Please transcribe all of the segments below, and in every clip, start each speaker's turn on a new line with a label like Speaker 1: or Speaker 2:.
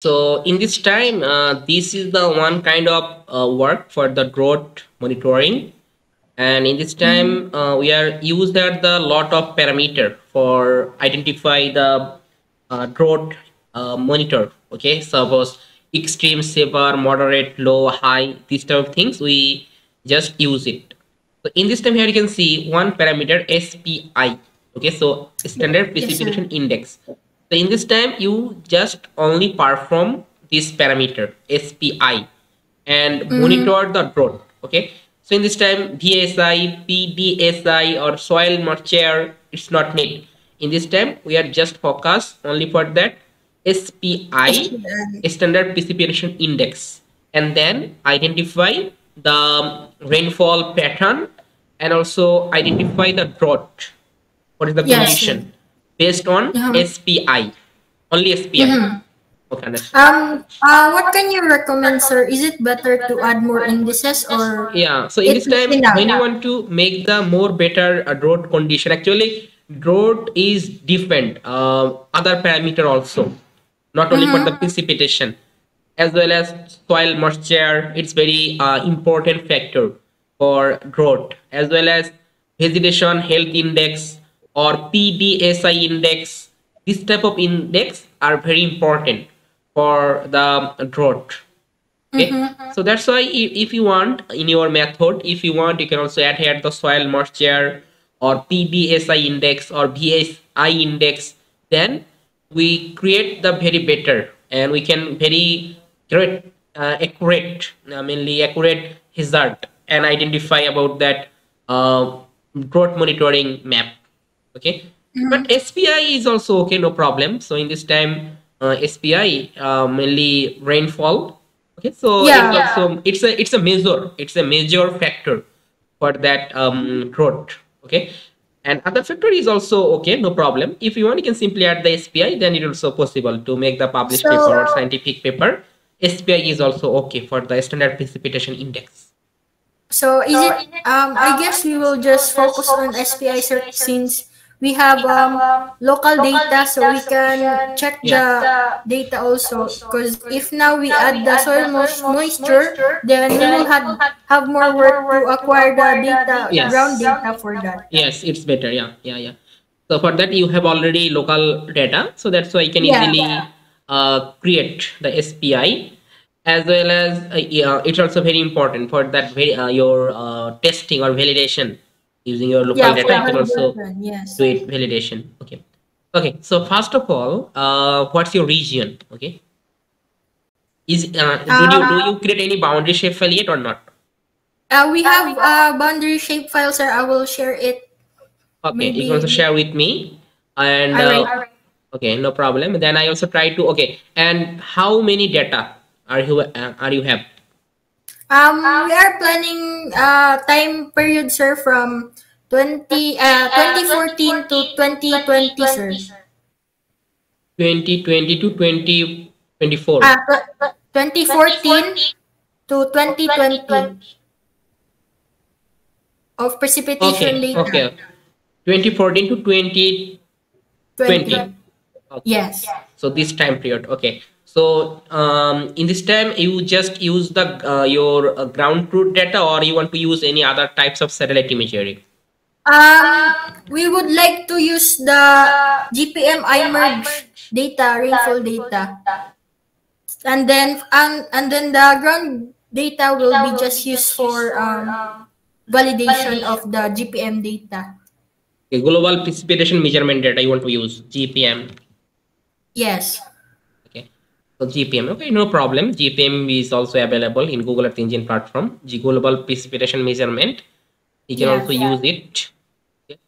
Speaker 1: So in this time, uh, this is the one kind of uh, work for the drought monitoring. And in this time, uh, we are used at the lot of parameter for identify the uh, drought uh, monitor. Okay, suppose extreme, severe, moderate, low, high, these type of things. We just use it. So in this time here, you can see one parameter SPI. Okay, so standard
Speaker 2: Yes,
Speaker 1: precipitation index. So in this time, you just only perform this parameter SPI and monitor the drought. Okay. So in this time, VSI, PDSI or soil moisture, it's not need. In this time, we are just focused only for that SPI, standard precipitation index, and then identify the rainfall pattern and also identify the drought. What is the
Speaker 2: Yes.
Speaker 1: condition based on
Speaker 2: Yeah.
Speaker 1: SPI? Only SPI.
Speaker 2: Mhm.
Speaker 1: Okay.
Speaker 2: Um, uh, what can you recommend, sir? Is it better to add more indices or?
Speaker 1: yeah so in this time
Speaker 2: enough.
Speaker 1: when you want to make the more better uh, drought condition actually drought is different uh, other parameter also not only for the precipitation as well as soil moisture it's very uh, important factor for drought as well as vegetation health index or pdsi index this type of index are very important for the drought okay? So that's why if, if you want in your method if you want you can also add here the soil moisture or pdsi index or bsi index. Then we create the very better and we can very great uh, accurate uh, mainly accurate result and identify about that uh, drought monitoring map okay? But spi is also okay no problem. So in this time uh, spi uh, mainly rainfall. Okay? So
Speaker 2: Yeah.
Speaker 1: it's also it's a it's a measure. It's a major factor for that um drought okay? And other factor is also okay no problem. If you want you can simply add the spi then it's also possible to make the published
Speaker 2: So-
Speaker 1: paper or scientific paper. Spi is also okay for the standard precipitation index.
Speaker 2: So is it? Um, I guess we will just focus on SPI since we have um local data, so we can check the data also. Because if now we add the soil mois- moisture, then we will have have more work to acquire the data,
Speaker 1: Yes.
Speaker 2: ground data for that.
Speaker 1: yes it's better yeah yeah yeah so for that you have already local data so that's why you can
Speaker 2: Yeah.
Speaker 1: easily uh, create the spi as well as uh, yeah, it's also very important for that very, uh, your uh, testing or validation using your local
Speaker 2: Yeah,
Speaker 1: data
Speaker 2: for
Speaker 1: you can also
Speaker 2: validation, yes.
Speaker 1: do it validation. Okay. Okay so first of all uh, what's your region? Okay. Is uh, do you do you create any boundary shape file yet or not?
Speaker 2: Uh, we have uh, boundary shape file, sir. I will share it.
Speaker 1: okay you can also share with me. And
Speaker 2: Alright.
Speaker 1: uh, okay no problem. Then i also try to okay. And how many data are you uh, are you have
Speaker 2: Um, we are planning uh time period, sir, from 20 uh 2014 to 2020, sir.
Speaker 1: 2020 to 2024
Speaker 2: Uh, 2014 to 2020 of precipitation
Speaker 1: okay
Speaker 2: data.
Speaker 1: okay 2014 to 2020
Speaker 2: 20.
Speaker 1: Okay.
Speaker 2: Yes.
Speaker 1: so this time period okay so um, in this time you just use the uh, your uh, ground truth data or you want to use any other types of satellite imagery
Speaker 2: Um, we would like to use the GPM IMERG data, rainfall data. And then and, and then the ground data will be just used for um, validation of the GPM data.
Speaker 1: okay, global precipitation measurement data you want to use gpm
Speaker 2: Yes.
Speaker 1: So gpm okay no problem gpm is also available in google earth engine platform G global precipitation measurement you can
Speaker 2: Yes.
Speaker 1: also use it okay,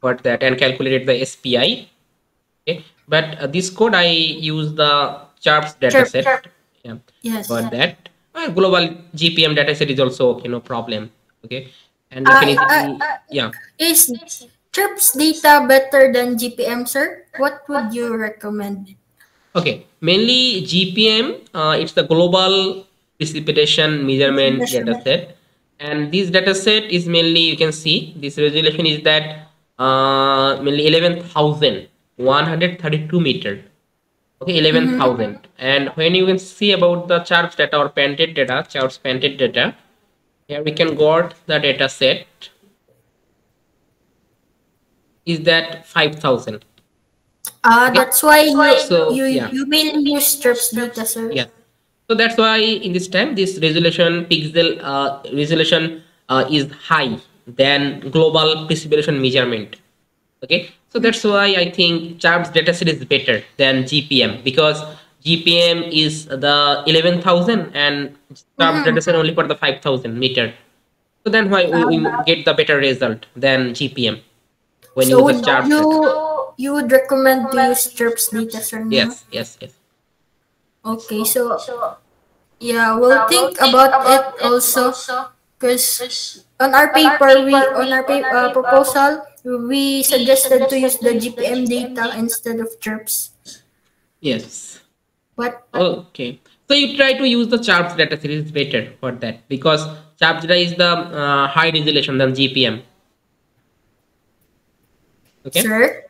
Speaker 1: for that and calculate the spi okay but uh, this code i use the CHIRPS data
Speaker 2: Chirp,
Speaker 1: set yeah
Speaker 2: Yes.
Speaker 1: for that uh, global gpm dataset is also okay no problem okay and you
Speaker 2: Uh,
Speaker 1: can
Speaker 2: uh,
Speaker 1: easily
Speaker 2: uh,
Speaker 1: yeah
Speaker 2: Is CHIRPS data better than GPM, sir? What would you recommend?
Speaker 1: Okay mainly gpm uh, it's the global precipitation measurement data set. And this data set is mainly you can see this resolution is that uh, mainly 11132 meter. Okay, 11,000. And when you can see about the CHIRPS data or pentad data, CHIRPS pentad data, here we can got the data set is that 5000
Speaker 2: Uh, that's why you,
Speaker 1: So,
Speaker 2: you,
Speaker 1: yeah.
Speaker 2: you mainly use CHIRPS data, sir.
Speaker 1: yeah so that's why in this time this resolution pixel uh, resolution uh, is high than global precipitation measurement okay so that's why i think CHIRPS dataset is better than gpm because gpm is the 11000 and CHIRPS
Speaker 2: Mhm.
Speaker 1: dataset only for the 5000 meter so then why we, we get the better result than gpm when
Speaker 2: so
Speaker 1: you use the CHIRPS
Speaker 2: you, would recommend to use CHIRPS data, sir?
Speaker 1: yes yes yes
Speaker 2: Okay, so yeah, we'll think about it also because on our paper, we on our paper uh, proposal, we suggested to use the GPM data instead of chirps.
Speaker 1: yes
Speaker 2: But
Speaker 1: Okay. So you try to use the CHIRPS data series better for that because CHIRPS data is the uh, high resolution than GPM. Okay.
Speaker 2: sir,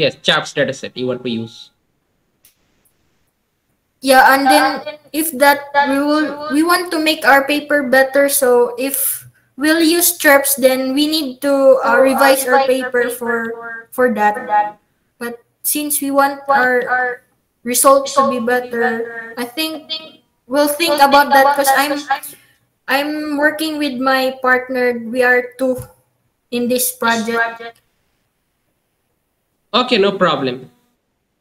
Speaker 1: Yes, CHIRPS data set you want to use.
Speaker 2: yeah, and then if that we will we want to make our paper better. So if we'll use chirps, then we need to uh, revise our paper for for that. But since we want our results to be better, I think we'll think about that because I'm I'm working with my partner. We are two in this project.
Speaker 1: Okay, no problem.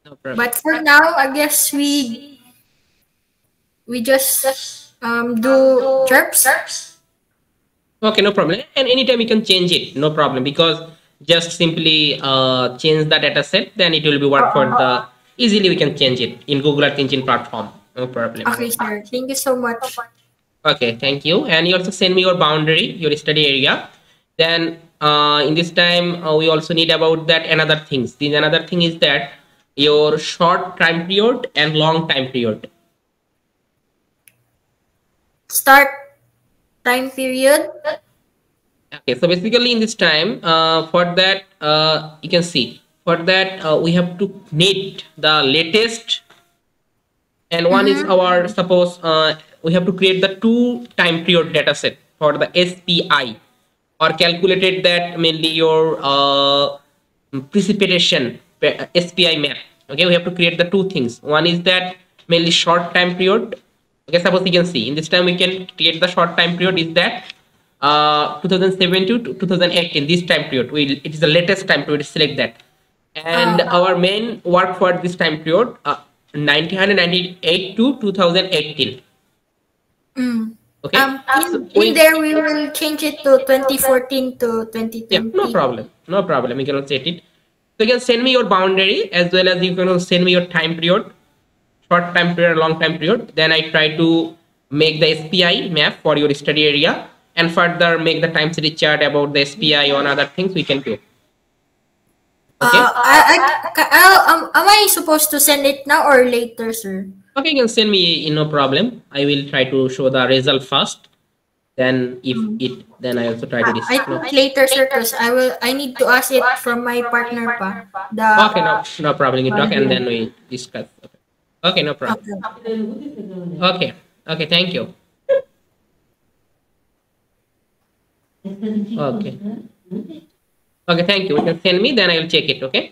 Speaker 1: No problem.
Speaker 2: But for now, I guess we we just um, do chirps.
Speaker 1: Okay, no problem. And anytime you can change it, no problem because just simply uh, change the data set, then it will be work for the easily we can change it in Google Earth Engine platform. No problem.
Speaker 2: Okay, sir. Thank you so much.
Speaker 1: Okay, thank you. And you also send me your boundary, your study area. Then uh, in this time, uh, we also need about that another things. The another thing is that your short time period and long time period.
Speaker 2: Start time period.
Speaker 1: Okay, so basically in this time, uh, for that uh, you can see for that uh, we have to need the latest, and one is our suppose uh, we have to create the two time period data set for the SPI or calculated that mainly your uh, precipitation uh, SPI map. Okay, we have to create the two things. One is that mainly short time period. Okay, suppose you can see in this time we can create the short time period is that uh 2017 to 2018 this time period we it is the latest time period select that and our main work for this time period uh, 1998 to 2018
Speaker 2: Mm.
Speaker 1: Okay?
Speaker 2: Um, in, in there, we will change it to 2014 to 2020.
Speaker 1: yeah no problem. No problem. You can set it. So you can send me your boundary as well as you can send me your time period short time period long time period. Then i try to make the spi map for your study area and further make the time series chart about the spi on other things we can do. Okay?
Speaker 2: Uh, I, I, I, um, am I supposed to send it now or later, sir?
Speaker 1: Okay you can send me in no problem. I will try to show the result first. Then if hmm. it then i also try to discuss.
Speaker 2: I
Speaker 1: discuss
Speaker 2: think later, sir, because I will. I need to ask it from my partner, pa. The
Speaker 1: okay no no problem. You talk and then we discuss. Okay, okay no problem.
Speaker 2: Okay.
Speaker 1: okay okay thank you. Okay. Okay thank you. You can send me then i will check it okay